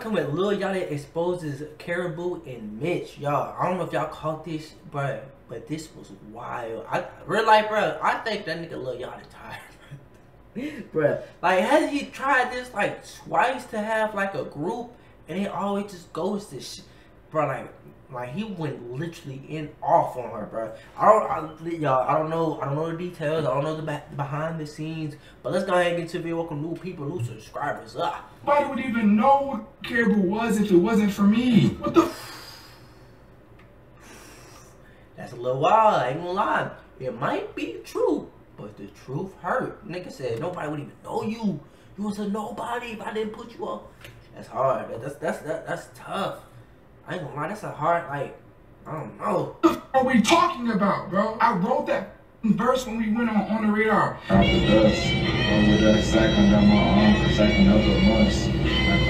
coming. Lil Yachty exposes Karrahbooo and Mitch. Y'all, I don't know if y'all caught this, but but this was wild. I real life, bro. I think that nigga Lil Yachty tired, bro. Like, has he tried this like twice to have like a group, and he always just goes to shit, bro. Like, like he went literally in off on her, bro. I don't, I, y'all. I don't know. I don't know the details. I don't know the back, behind the scenes. But let's go ahead and get to the video. Welcome new people, new subscribers. Ah. Nobody would even know what Karrahbooo was if it wasn't for me. What the? That's a little wild. I ain't gonna lie. It might be true, but the truth hurt. Nigga said nobody would even know you. You was a nobody if I didn't put you up. That's hard. That's that's that, that's tough. I ain't gonna lie, that's a hard, like, I don't know. What are we talking about, bro? I wrote that verse when we went on on the radar. Out the dust, over the sack under my arm for second of the months.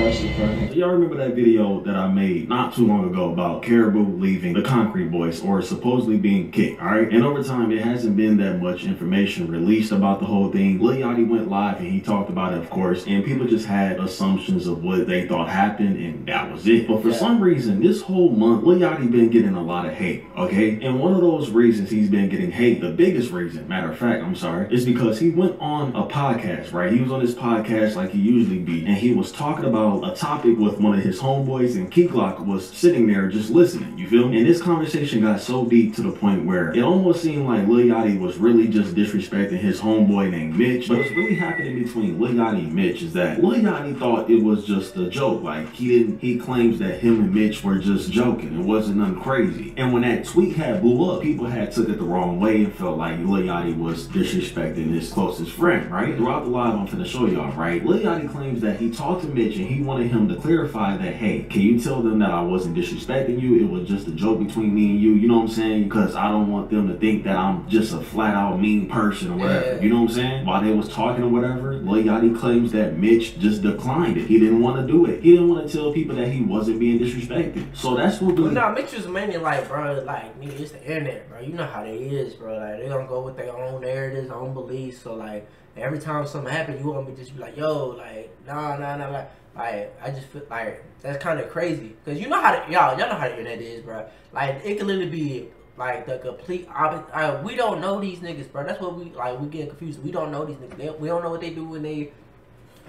Y'all remember that video that I made not too long ago about Karrahbooo leaving the Concrete Boys or supposedly being kicked, alright? And over time, it hasn't been that much information released about the whole thing. Lil Yachty went live and he talked about it, of course, and people just had assumptions of what they thought happened and that was it. But for Yeah. some reason, this whole month, Lil Yachty been getting a lot of hate, okay? And one of those reasons he's been getting hate, the biggest reason, matter of fact, I'm sorry, is because he went on a podcast, right? He was on this podcast like he usually be, and he was talking about a topic with one of his homeboys, and Key Glock was sitting there just listening, you feel me? And this conversation got so deep to the point where it almost seemed like Lil Yachty was really just disrespecting his homeboy named Mitch. But what's really happening between Lil Yachty and Mitch is that Lil Yachty thought it was just a joke. Like he didn't he claims that him and Mitch were just joking. It wasn't nothing crazy. And when that tweet had blew up, people had took it the wrong way and felt like Lil Yachty was disrespecting his closest friend, right? Throughout the live I'm finna show y'all, right? Lil Yachty claims that he talked to Mitch and he wanted him to clarify that, hey, can you tell them that I wasn't disrespecting you? It was just a joke between me and you, you know what I'm saying? Because I don't want them to think that I'm just a flat out mean person or whatever. Yeah. You know what I'm saying? While they was talking or whatever, Lil Yachty claims that Mitch just declined it. He didn't want to do it. He didn't want to tell people that he wasn't being disrespected. So that's what really nah, Mitch was mainly like, bro, like, nigga, it's the internet, bro. You know how they is, bro. Like, they gonna go with their own narratives, own beliefs. So, like, every time something happen, you want me to just be like, yo, like, nah, nah, nah, like, like, I just feel like that's kind of crazy. Cause you know how the, y'all, y'all know how the internet is, bro. Like, it can literally be like the complete opposite. We don't know these niggas, bro. That's what we like. We get confused. We don't know these niggas. They, we don't know what they do when they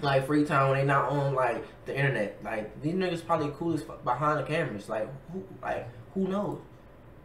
like free time when they not on like the internet. Like these niggas probably cool as fuck behind the cameras. Like who like who knows?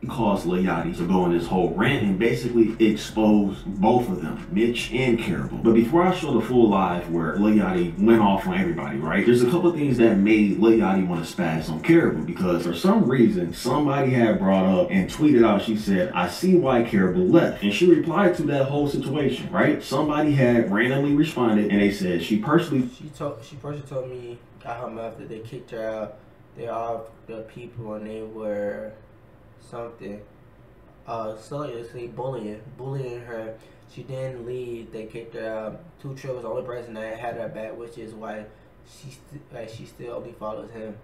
Caused Yachty to go on this whole rant and basically expose both of them, Mitch and Karrahbooo. But before I show the full live where Yachty went off on everybody, right? There's a couple things that made Yachty want to spaz on Karrahbooo because for some reason somebody had brought up and tweeted out, she said, I see why Karrahbooo left. And she replied to that whole situation, right? Somebody had randomly responded and they said she personally She told she first told me out her mouth that they kicked her out. They all the people and they were something. Uh, seriously bullying, bullying her. She didn't leave. They kicked her out. Two Trill was the only person that had her back, which is why she st- like she still only follows him.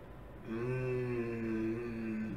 Mm,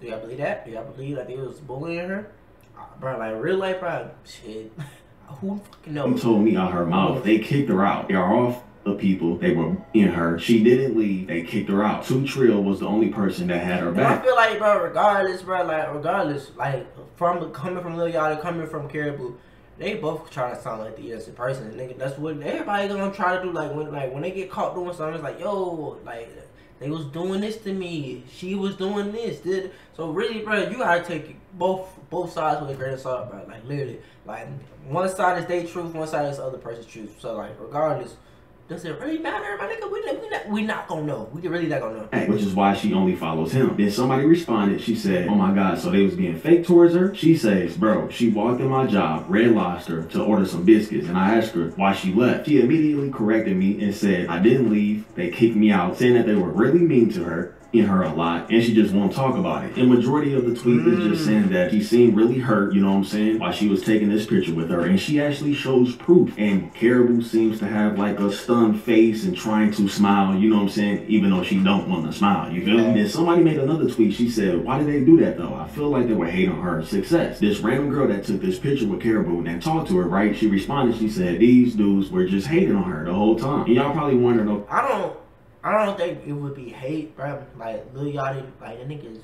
do y'all believe that? Do y'all believe that they was bullying her? Uh, bro, like real life, bro. Shit, who fucking She knows? told me out her mouth. They kicked her out. They are off the people. They were in her. She didn't leave. They kicked her out. Two Trill was the only person that had her And I feel like, bro, regardless, bro, like, regardless, like, from coming from Lil Yachty, coming from Karrahbooo, they both trying to sound like the innocent person. Nigga, that's what everybody gonna try to do. Like, when, like, when they get caught doing something, it's like, yo, like, they was doing this to me. She was doing this. Did so really, bro? You gotta take both both sides with a grain of salt, bro. Like, literally, like, one side is their truth, one side is the other person's truth. So, like, regardless. Does it really matter, my nigga? We, we, not, we not gonna know. We really not gonna know. Which is why she only follows him. Then somebody responded. She said, "Oh my God!" So they was being fake towards her. She says, "Bro, she walked in my job, Red Lobster, to order some biscuits, and I asked her why she left. She immediately corrected me and said I didn't leave. They kicked me out, saying that they were really mean to her." In her a lot, and she just won't talk about it. And majority of the tweet is just mm. saying that she seemed really hurt, you know what I'm saying, while she was taking this picture with her, and she actually shows proof. And Karrahbooo seems to have like a stunned face and trying to smile, you know what I'm saying, even though she don't want to smile. You feel me? And then somebody made another tweet. She said, "Why did they do that though? I feel like they were hating on her success." This random girl that took this picture with Karrahbooo and talked to her, right? She responded. She said, "These dudes were just hating on her the whole time." And y'all probably wondering, I don't I don't think it would be hate, bro. Like Lil Yachty, like that nigga is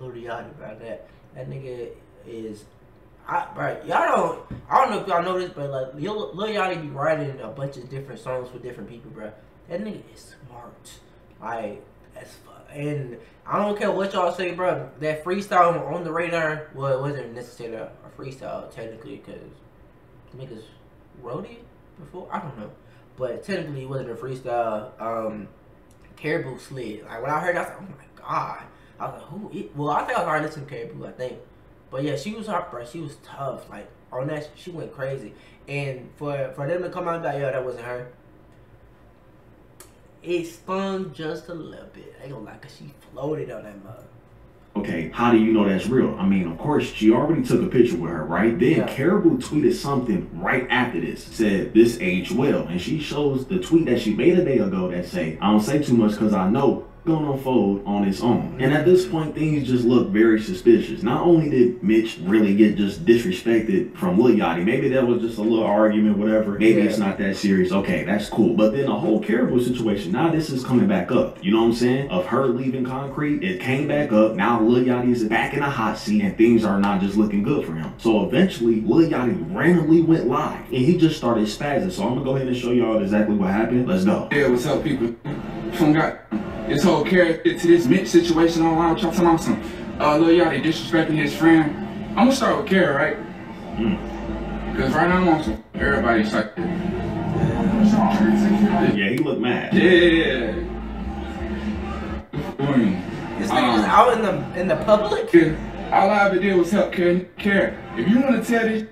Lil Yachty, bro. That that nigga is. I, bro, y'all don't. I don't know if y'all know this, but like Lil, Lil Yachty be writing a bunch of different songs for different people, bro. That nigga is smart, like as fuck. And I don't care what y'all say, bro. That freestyle on the radar, well, it wasn't necessarily a freestyle technically, cause niggas wrote it before. I don't know, but technically it wasn't a freestyle. Um, Karrahbooo slid. Like when I heard, that, I was like, oh my god. I was like, who? It? Well, I think I was already listening to Karrahbooo. I think, but yeah, she was hard, bro. She was tough. Like on that, she went crazy. And for for them to come out and be like, yo, that wasn't her. It stung just a little bit. I ain't gonna lie, cause she floated on that mug. Okay, how do you know that's real? I mean, of course, she already took a picture with her, right? Then Yeah. Karrahbooo tweeted something right after this, said this aged well, and she shows the tweet that she made a day ago that say, "I don't say too much because I know." Gonna unfold on its own. And at this mm-hmm. point, things just look very suspicious. Not only did Mitch really get just disrespected from Lil Yachty, maybe that was just a little argument, whatever. Maybe Yeah. it's not that serious. Okay, that's cool. But then the whole Karrahbooo situation, now this is coming back up. You know what I'm saying? Of her leaving Concrete, it came back up. Now Lil Yachty is back in the hot seat and things are not just looking good for him. So eventually, Lil Yachty randomly went live and he just started spazzing. So I'm gonna go ahead and show y'all exactly what happened. Let's go. Yeah, what's up, people? From got this whole character to this Mitch situation online. What y'all talking about? Some uh, Lil Yachty disrespecting his friend. I'm gonna start with Kara, right? Because right now I'm on some everybody's like, Yeah, he looked mad. yeah. Boom. This nigga's Um, out in the in the public. Kara, All I ever did was help Kara. Kara, if you want to tell this,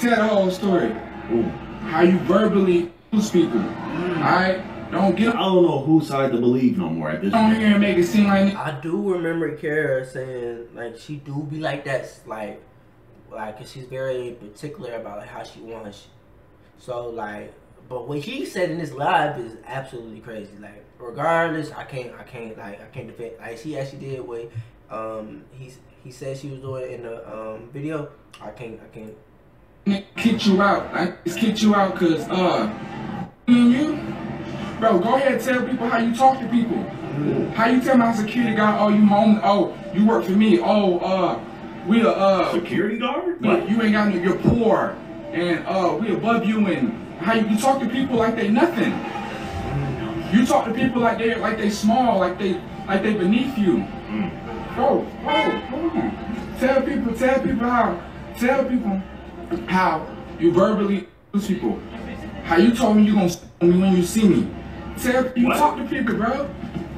tell the whole story. Ooh. How you verbally use people. Alright? Don't I don't know whose side to believe no more at this on point. here and make it seem like I do remember Kara saying like she do be like that, like, like 'cause she's very particular about like how she wants. So like, but what he said in this live is absolutely crazy. Like, regardless, I can't, I can't, like, I can't defend. Like, she actually did what um he's he said she was doing in the um video. I can't, I can't. kick you out. I just kick you out because, uh, me and you, bro, go ahead and tell people how you talk to people. How you tell my security guy, oh, you home, oh, you work for me, oh, uh, we, uh, Security guard? What? you ain't got no, you're poor, and, uh, we above you, and how you, you talk to people like they nothing. You talk to people like they, like they small, like they, like they beneath you. Bro, bro, hold on. Tell people, tell people how, tell people how you verbally use people. How you told me you gonna s- me when you see me. Tell you What? talk to people, bro.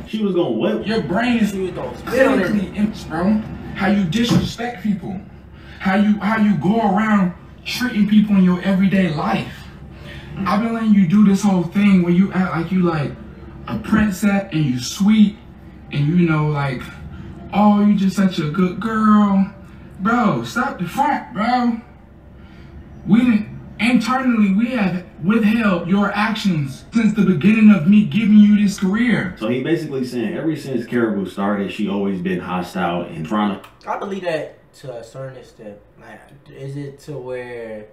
She was going what? Your brain is She was gonna spit on clinically it. empty, bro. How you disrespect people. How you how you go around treating people in your everyday life. I've been letting you do this whole thing where you act like you like a princess and you sweet and you know like oh you just such a good girl. Bro, stop the front, bro. We didn't internally we have withheld your actions since the beginning of me giving you this career. So he basically saying ever since Karrahbooo started, she always been hostile and trying to I believe that to a certain extent. Like, is it to where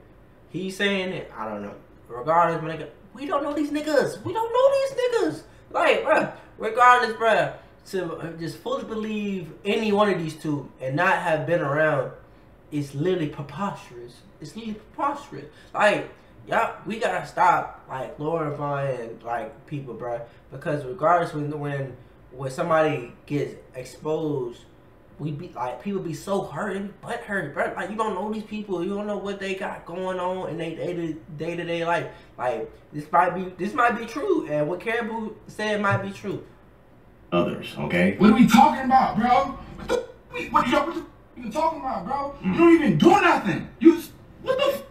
he's saying it? I don't know. Regardless, my nigga, we don't know these niggas. We don't know these niggas. Like, bruh, regardless, bruh, to just fully believe any one of these two and not have been around is literally preposterous. It's literally preposterous. Like, y'all, we gotta stop like glorifying like people, bro. Because regardless, when when when somebody gets exposed we be like people be so hurt and butt hurt, bro. Like you don't know these people, you don't know what they got going on in their day to day to day life. Like this might be this might be true, and what Karrahbooo said might be true. others, okay? What are we talking about, bro? What the, we- what, yo, what you even talking about, bro? You mm. don't even do nothing. You, s- what the, f-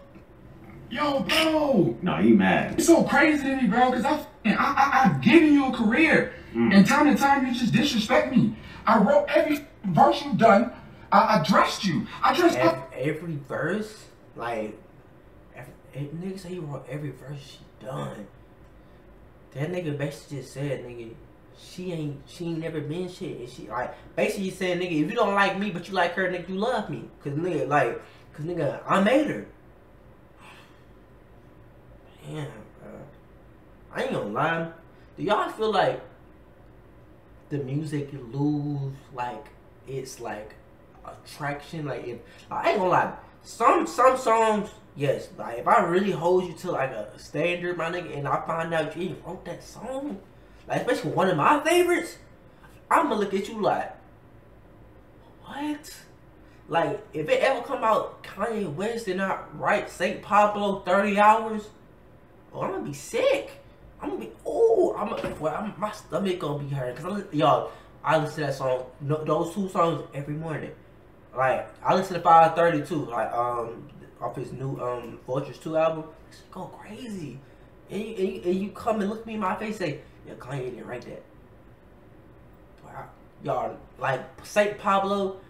yo, bro. No, he mad. It's so crazy to me, bro, because I, I, I, I've given you a career. And time to time, you just disrespect me. I wrote every verse you done. I, I dressed you. I dressed Every, up. every verse, like every, eh, nigga say he wrote every verse she done. That nigga basically just said, nigga, she ain't she ain't never been shit. And she like basically he saying, nigga, if you don't like me but you like her, nigga, you love me. Cause nigga, like, cause nigga, I made her. Damn, bro. I ain't gonna lie. do y'all feel like the music lose like it's like attraction? Like if I ain't gonna lie, some some songs, yes. Like if I really hold you to like a standard, my nigga, and I find out you even wrote that song, like especially one of my favorites, I'm gonna look at you like, what? Like if it ever come out, Kanye West did not write Saint Pablo 30 hours, oh I'm gonna be sick. I'm gonna be oh I'm well, I'm, my stomach gonna be hurt because y'all I listen to that song no, those two songs every morning. Like I listen to 532 like um off his new um Vultures 2 album. It's go crazy. And you, and you, and you come and look me in my face and say, yeah, Kanye didn't write that. Wow. Y'all, like, St. Pablo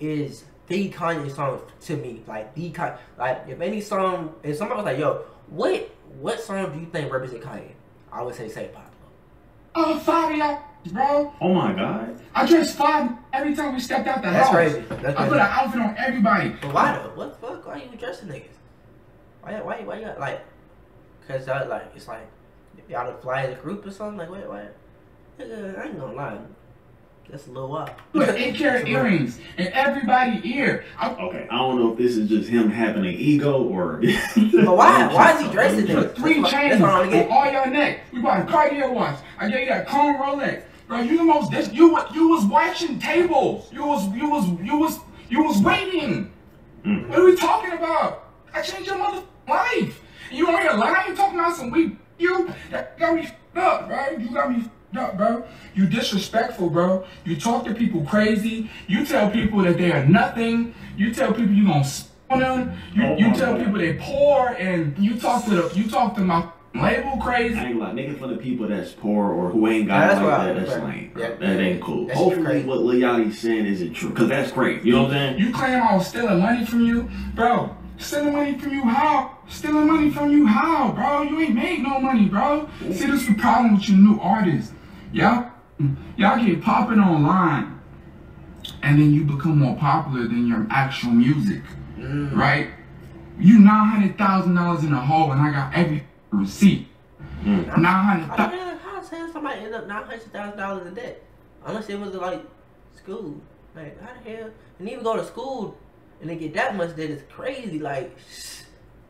is the Kanye song to me. Like, the Kanye. Like, if any song, if somebody was like, yo, what what song do you think represent Kanye? I would say Say Pablo. Oh, Fabio, bro. Oh my god. I dressed five every time we stepped out the That's house. crazy. That's crazy. I put an outfit on everybody. But why though? What the fuck? Why you dressing niggas? Why why why you got like? Cause I like it's like y'all to fly as a group or something. Like wait wait. Nigga, I ain't gonna lie. That's a little wild. Look, eight carat earrings in everybody ear. I, Okay, I don't know if this is just him having an ego or. But why? Why is he dressing put three That's chains that's what I on wanna get. all your neck. We bought a Cartier watch. I gave you that chrome Rolex. Bro, you the most. This, you you was watching tables. You was you was you was you was waiting. Mm. What are we talking about? I changed your mother life. You on here lying, talking about some weak you that got me f***ed up, bro. You got me f***ed up, bro. You disrespectful, bro. You talk to people crazy. You tell people that they are nothing. You tell people you gonna s- on them. You, Oh you tell God. people they poor, and you talk to the you talk to my label crazy. I ain't like making fun of people that's poor or who ain't got That's like that. That's Right. lame. Yeah. That ain't cool. That's Hopefully, crazy. what Lil Yachty's saying isn't true, cause that's crazy. You know what I'm saying? You claim I was stealing money from you, bro. Stealing money from you how? Stealing money from you how, bro? You ain't made no money, bro. See, this is the problem with you new artists. Y'all, y'all get popping online, and then you become more popular than your actual music, Mm. right? You nine hundred thousand dollars in a hole, and I got every receipt. Nine hundred How the thousand. hell, how the hell somebody end up nine hundred thousand dollars in debt? Unless it was like school. Like how the hell? And even go to school and they get that much debt is crazy. Like,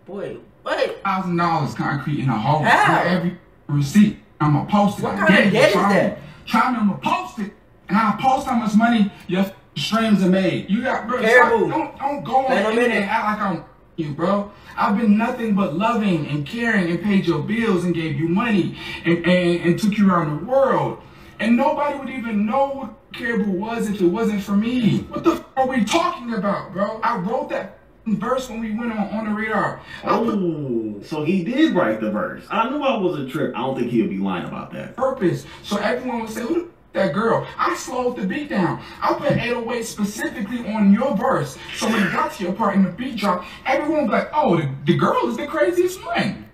boy, what? thousand dollars concrete in a hole. I How? got every receipt. I'ma post it. What I kind of debt is that? Charlie, I'ma post it, and I'll post how much money your streams are made. You got bro. Stop, don't don't go on Wait a the internet minute. and act like I'm you, bro. I've been nothing but loving and caring and paid your bills and gave you money and, and, and took you around the world. And nobody would even know what Karrahbooo was if it wasn't for me. What the f- are we talking about, bro? I wrote that verse when we went on on the radar. Oh, so he did write the verse. I knew I was a trip. I don't think he'll be lying about that. purpose. So everyone would say, who the that girl? I slowed the beat down. I put 808 specifically on your verse. So when it got to your part in the beat drop, everyone was like, oh, the, the girl is the craziest one.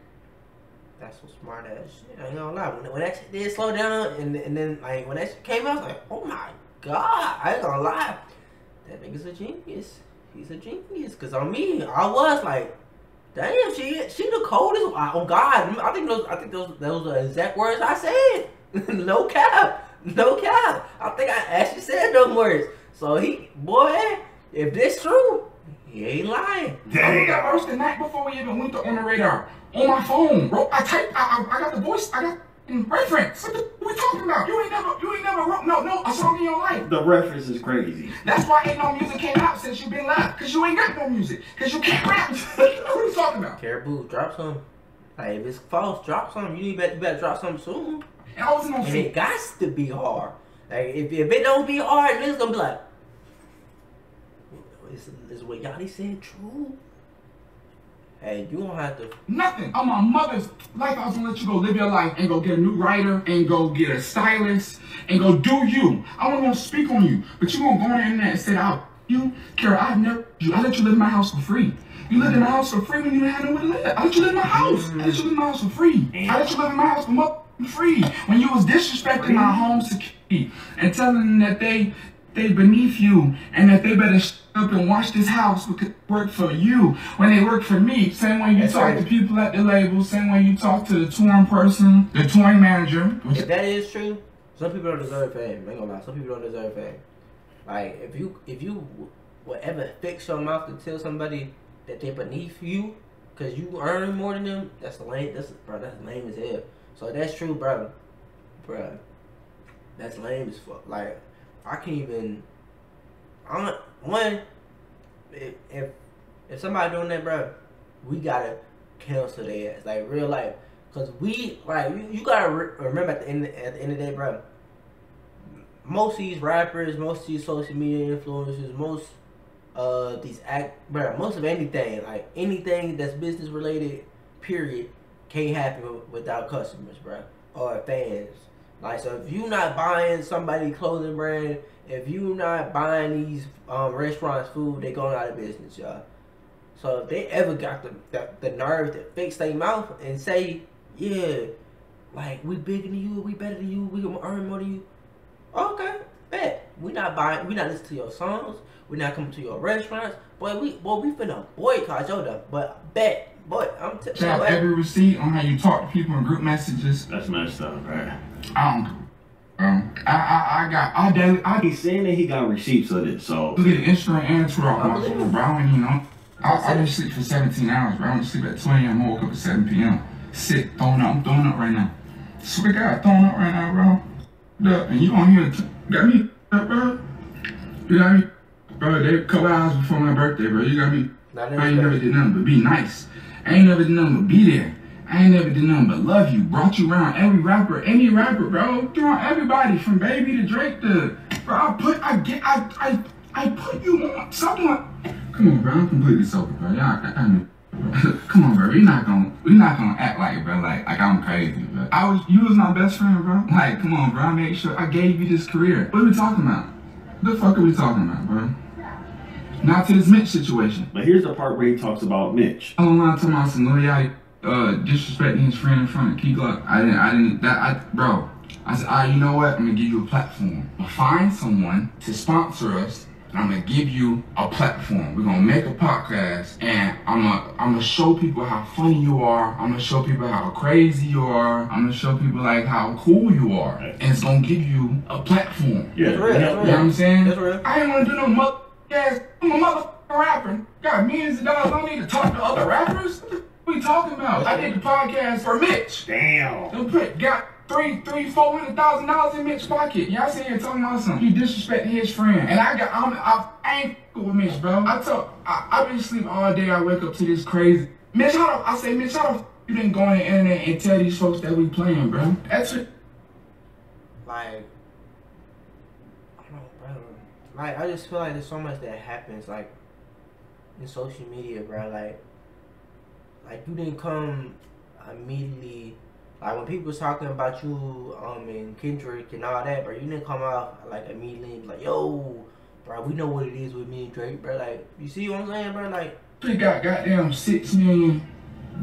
That's some smart ass shit. I ain't gonna lie. When, when that shit did slow down and and then like when that shit came out, I was like, oh my god. I ain't gonna lie. That nigga's a genius. He's a genius. Cause on me, I was like, damn, she she the coldest. I- Oh God, I think those I think those those are exact words I said. no cap, no cap. I think I actually said those words. So he, boy, if this true, he ain't lying. I wrote that verse the night before we even went to on the radar. On my phone, bro. I typed, I, I, I got the voice, I got in Mm. reference. What the we talking about? You ain't never, you ain't never wrote no, no, a song in your life. The reference is crazy. That's why ain't no music came out since you been live. Cause you ain't got no music. Cause you can't rap. what are you talking about? Karrahbooo, drop some. Like if it's false, drop some. You better, you better drop something soon. And I wasn't on And it got to be hard. Like if, if it don't be hard, niggas gonna be like, is, is what Yachty said true? Hey, you gonna have to. Nothing. On my mother's life, I was gonna let you go live your life and go get a new writer and go get a stylist and go do you. I wasn't gonna speak on you, but you gonna go on the internet and say, "I'll you, Kara, I've never you. I let you live in my house for free. You lived in my house for free when you didn't have nowhere to live. I let you live in my house. I let you live in my house for free. I let you live in my house for free. When you was disrespecting my home security and telling them that they they beneath you and that they better shut up and watch this house because it work for you when they work for me. Same way you That's talk right. to people at the label, same way you talk to the touring person, the touring manager. If that is true, some people don't deserve fame. I ain't gonna lie. Some people don't deserve fame. Like if you if you will ever fix your mouth to tell somebody that they're beneath you because you earn more than them, that's lame. That's bro. That's lame as hell. So that's true, bro. Bro, that's lame as fuck. Like I can't even. I'm one. If if if somebody doing that, bro, we gotta cancel their ass. Like real life. Cause we like you, you gotta re- remember at the end at the end of the day, bro. Most of these rappers, most of these social media influencers, most uh these act, bro. Most of anything, like anything that's business related, period, can't happen without customers, bro, or fans. Like so, if you not buying somebody clothing brand, if you not buying these um, restaurants food, they going out of business, y'all. So if they ever got the, the, the nerve to fix their mouth and say, yeah, like we bigger than you, we better than you, we gonna earn more than you. Okay, bet. We not buying, we not listening to your songs, we not coming to your restaurants. Boy, we boy we finna boycott your stuff. But bet, boy, I'm t- Check every receipt on how you talk to people in group messages. That's messed up, right? I don't. Um, I, I, I got, I daily, I He's saying that he got receipts of it, so get an Instagram and Twitter off I my believe phone, it. bro. And you know, I, I didn't sleep for 17 hours, bro. I went to sleep at 2 a.m. I woke up at 7 p.m. Sick, throwing up, I'm throwing up right now. Swear to God, throwing up right now, bro. Duh, and you on here, t- got me, bro. You got me, bro. They a couple hours before my birthday, bro. You got me. I ain't never did nothing but be nice. I ain't never did nothing but be there. I ain't never did nothing but love you. Brought you around every rapper, any rapper, bro. Through everybody from Baby to Drake to, bro. I put, I get, I, I, I put you on someone. Come on, bro. I'm completely sober, bro. Y'all, I, I come on, bro. We not gonna, we not gonna act like, bro, like, like I'm crazy, bro. I was, you was my best friend, bro. Like, come on, bro. I made sure I gave you this career. What are we talking about? What The fuck are we talking about, bro? Not to this Mitch situation. But here's the part where he talks about Mitch. I don't want to talk about some Lil Yachty uh, disrespecting his friend in front of Key Glock. I didn't, I didn't, that, I, bro. I said, ah, you know what? I'm gonna give you a platform. Find someone to sponsor us, and I'm gonna give you a platform. We're gonna make a podcast, and I'm gonna, I'm gonna show people how funny you are. I'm gonna show people how crazy you are. I'm gonna show people like how cool you are, and it's gonna give you a platform. Yeah, That's real, that's yeah. You know what I'm saying? That's real. I ain't wanna do no mother ass. I'm a motherfucking rapper. Got millions of dollars. I don't need to talk to other rappers. What are you talking about? I did the podcast for Mitch. Damn. Them put got three, three, four hundred thousand dollars in Mitch's pocket. Y'all sitting here talking about something. He disrespecting his friend, and I got I'm I, I ain't f***ing with Mitch, bro. I talk I I been sleeping all day. I wake up to this crazy. Mitch, how the, I say Mitch, how the f- you didn't go on the internet and tell these folks that we playing, bro? That's it. like I don't know, bro. Like I just feel like there's so much that happens like in social media, bro. Like like you didn't come immediately like when people was talking about you um and Kendrick and all that, bro, you didn't come out like immediately and be like, yo, bro, we know what it is with me and Drake, bro. Like you see what I'm saying, bro? Like We got goddamn six million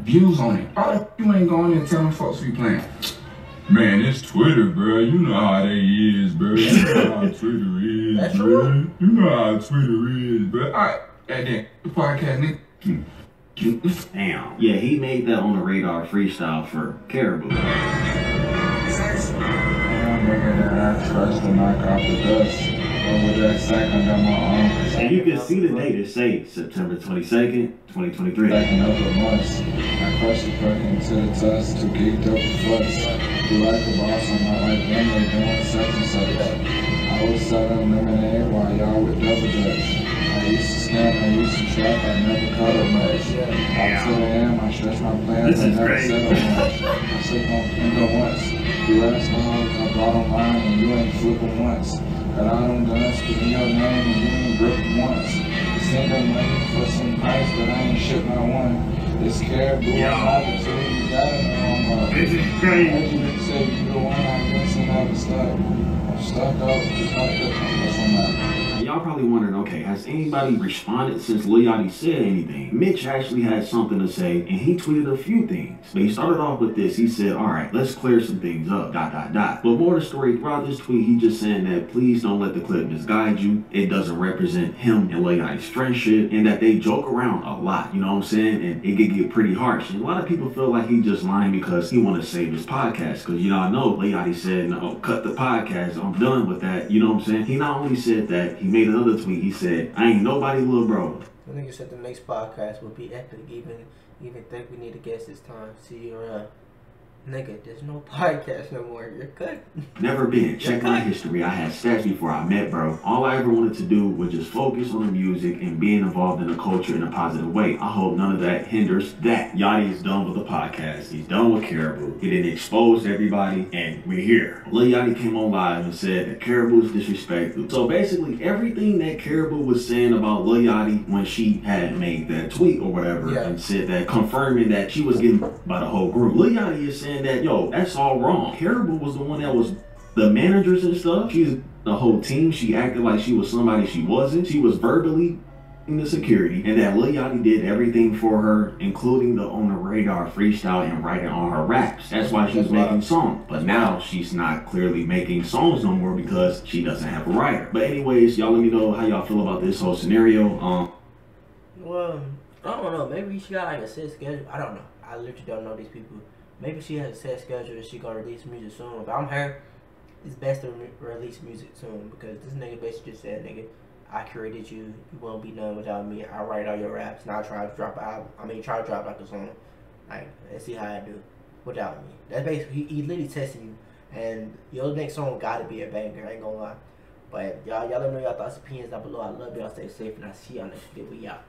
views on it. Why the you ain't going there telling folks we playing? Man, it's Twitter, bro. You know how they is, bro. You know how Twitter is, That's bro. true. You know how Twitter is, bro. Alright, and then the podcast, nigga. Damn. Yeah, he made that on the radar freestyle for Karrahbooo. Damn nigga I trust to knock off the dust. But with that sack under my arm, And you can see the date it say September 22nd, 2023. Backing up a months. I crush the fucking to the test, too geeked up to fuss. You like a boss, I'm not like them, they doing such and such. I was selling lemonade while y'all with double dutch. I used to scam, I used to trap, I never caught up much. To the end, I stretch my plans, This I never great. settle much. I sleep on finger once. You asked my hoes, I brought them mine, and you ain't flipping once. Got all them guns, speaking your name, and you ain't gripping once. You send them money for some price, but I ain't ship not one. This Karrahbooo. I'm hopping to, you gotta know I'm up. This is crazy. Say, you the one I guess and never stuck. I'm stuck up, just like this, that's what I'm. Y'all probably wondering, okay, has anybody responded since Lil Yachty said anything? Mitch actually had something to say, and he tweeted a few things. But he started off with this. He said, all right, let's clear some things up, dot, dot, dot. But more to the story, throughout this tweet, he just saying that please don't let the clip misguide you. It doesn't represent him and Lil Yachty's friendship, and that they joke around a lot, you know what I'm saying? And it could get pretty harsh. And a lot of people feel like he just lying because he want to save his podcast. Because, you know, I know Lil Yachty said, no, cut the podcast. I'm done with that. You know what I'm saying? He not only said that, he made another tweet. He said, I ain't nobody little bro. The nigga said the next podcast will be epic. Even even think we need a guest this time. See you around. Nigga, there's no podcast no more. You're good. Never been. Check my history. I had stats before I met, bro. All I ever wanted to do was just focus on the music and being involved in the culture in a positive way. I hope none of that hinders that. Yachty is done with the podcast. He's done with Karrahbooo. He didn't expose everybody, and we're here. Lil Yachty came on live and said that Karrahbooo is disrespectful. So basically, everything that Karrahbooo was saying about Lil Yachty when she had made that tweet or whatever Yeah. and said that confirming that she was getting by the whole group. Lil Yachty is saying that, yo, that's all wrong. Karrahbooo was the one that was the managers and stuff. She's the whole team. She acted like she was somebody she wasn't. She was verbally in the security, and that Lil Yachty did everything for her, including the on the radar freestyle and writing on her raps. That's why she's That's making songs. But now she's not clearly making songs no more because she doesn't have a writer. But anyways, y'all let me know how y'all feel about this whole scenario. Um, Well, I don't know. Maybe she got like a set schedule. I don't know. I literally don't know these people. Maybe she has a set schedule and she gonna release music soon. If I'm her, it's best to re- release music soon because this nigga basically just said, nigga, I created you. You won't be none without me. I write all your raps and I try to drop an album. I mean, try to drop like a song. Like, let's see how I do without me. That's basically, he, he literally testing you. And your next song gotta be a banger. I ain't gonna lie. But y'all, y'all let me know y'all thoughts, opinions down below. I love y'all. Stay safe and I see y'all next video. We out.